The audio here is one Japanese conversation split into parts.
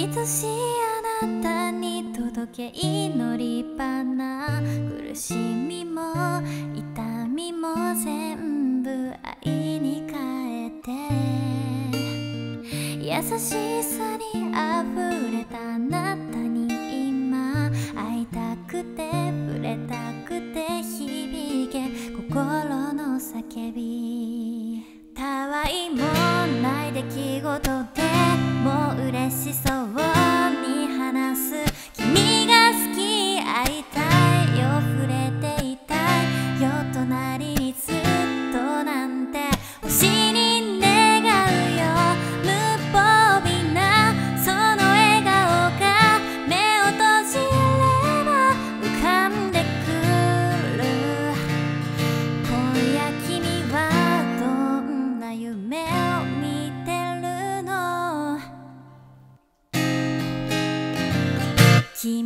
愛しあなたに届け祈り花苦しみも痛みも全部愛に変えて。優しさに溢れたあなたに今会いたくて触れたくて響け心の叫び。たわいもない出来事でもう嬉しそう。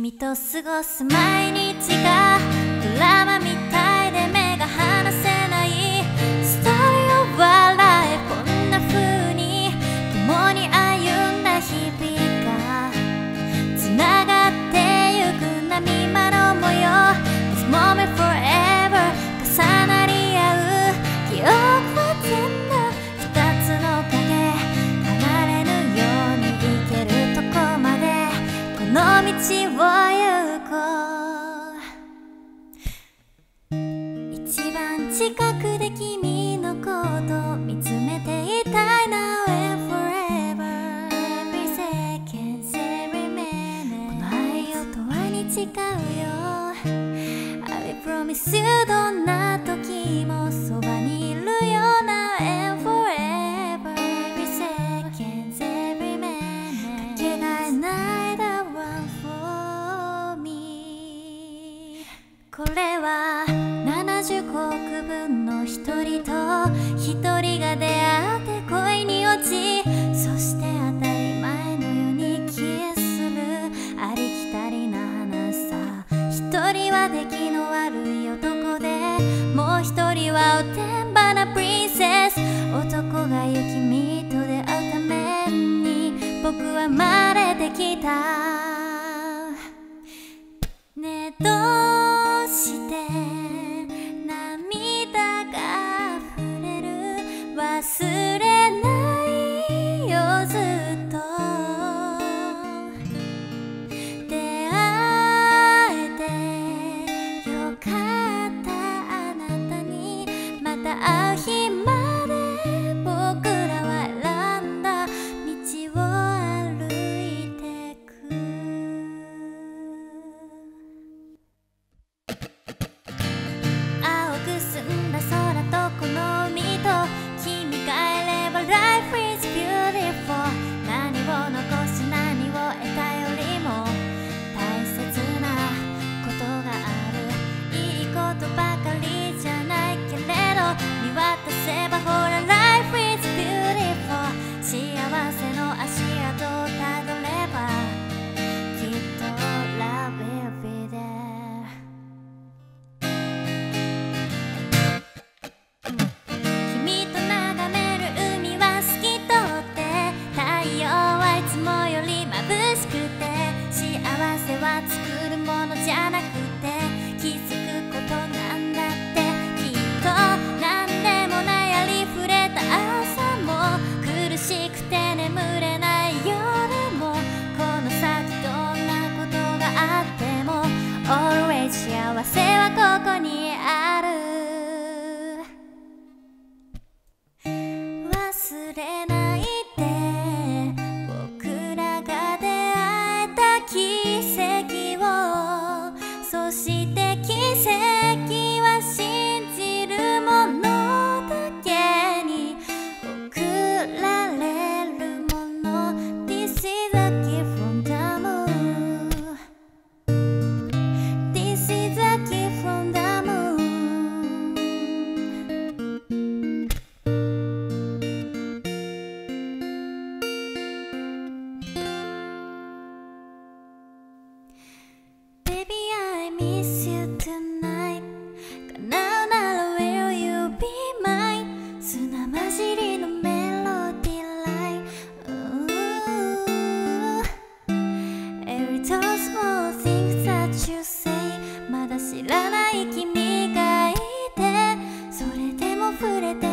君と過ごす毎日がドラマみ近くで君のこと見つめていたい Now and forever Every second, every minute この愛を永遠に誓うよ I promise you どんな時もそばにいるよ Now and forever Every second, every minute かけがえない The one for me これの一人と一人が出会って恋に落ちそして当たり前のようにキスするありきたりな話さ。一人は出来の悪い男でもう一人はおてんばなプリンセス。男が雪見と出会うために僕は生まれてきた。ねえどう幸せは kiss you tonight 叶うなら will you be mine 砂混じりのメロディーライン Every toss more things that you say まだ知らない君がいてそれでも触れて